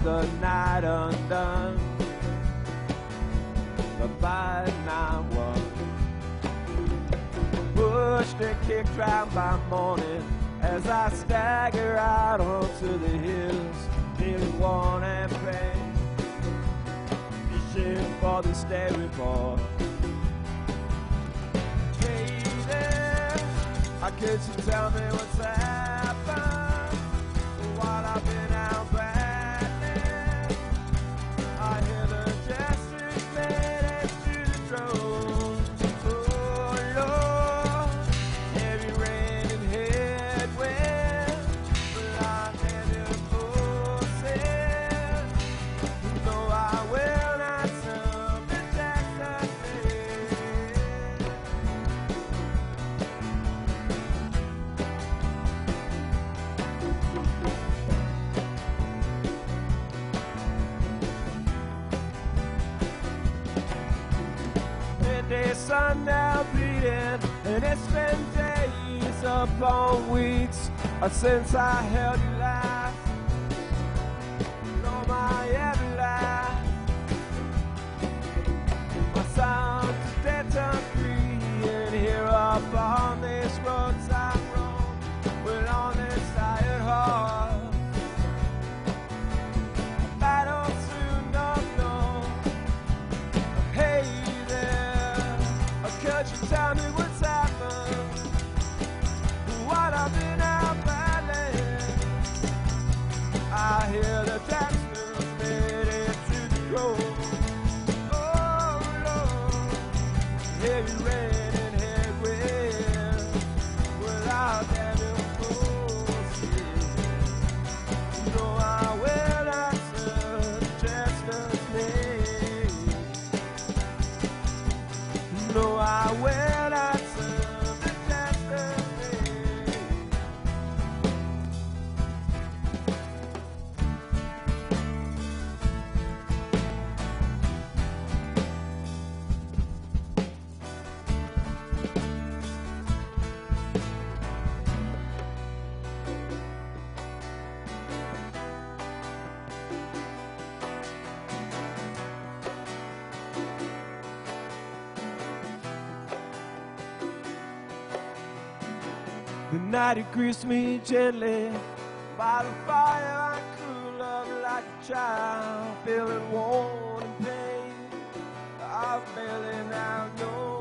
the night undone. But by night one, pushed and kicked round by morning as I stagger out onto the hills, nearly worn and pain. Fishing for the stay report. How could you tell me what's happened midday now bleeding, and it's been days upon weeks uh, since I held The night it greased me gently by the fire I cool up like a child, feeling worn and pain. I barely now know